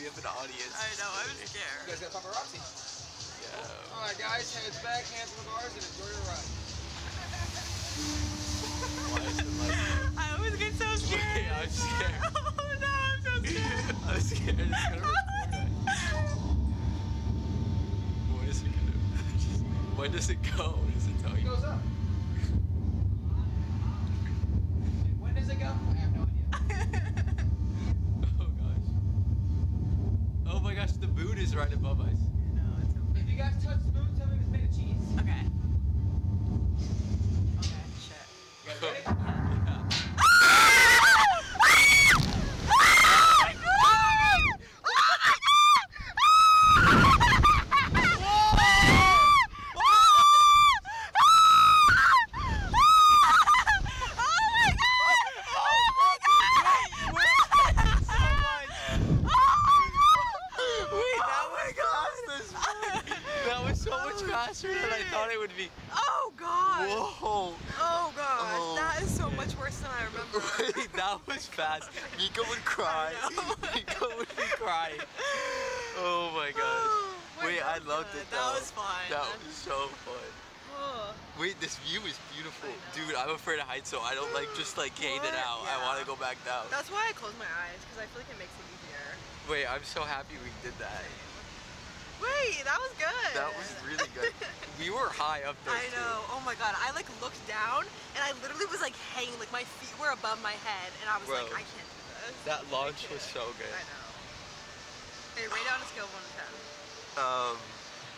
We have an audience. I know, I'm scared. You guys got paparazzi. Yeah. Alright guys, heads back, hands on the bars, and enjoy your ride. Why is it like I always get so scared. Wait, I'm scared. Oh no, I'm so scared. I'm scared. It's gonna record. What is it gonna just, When does it go? What does it tell It goes up. And when does it go? I have no idea. Oh gosh. Oh Oh my gosh, the moon is right above us. No, it's okay. If you guys touch the moon, tell me if it's made of cheese. Okay. Okay, shit. You guys ready? Yeah. Wait, that was fast. That was so much faster than I thought it would be. Oh god! Whoa. Oh god! Oh, that is so much worse than I remember. Wait, that was fast. Mika would cry. Mika would be crying. Oh my gosh. Oh, my Wait, I loved it. That though. was fun. That was so fun. Wait, this view is beautiful. Dude, I'm afraid of heights, so I don't like just like hanging What? out. I want to go back down. That's why I close my eyes because I feel like it makes it easier. Wait, I'm so happy we did that. Wait, that was good. That was really good. We were high up there. I too. know. Oh my god. I like looked down and I literally was like hanging, like my feet were above my head, and I was Bro. like, I can't do this. That launch was so good. I know. Hey, rate on a scale of one to ten. Um,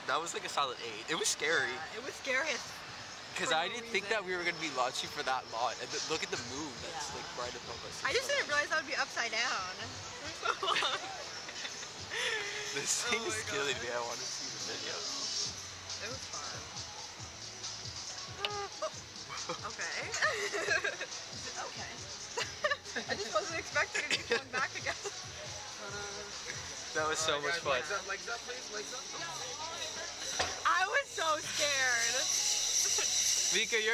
that was like a solid eight. It was scary Uh, it was scary. because I didn't think that we were gonna be launching for that long. And look at the moon that's Yeah. like right above us. I just didn't realize that would be upside down. This Oh thing is killing me. I want to see the video. It was fun. okay. okay. I just wasn't expecting to be going back again. That was so Alright, much guys, fun. Legs up, legs up, please. Legs up. I was so scared. Mika, you're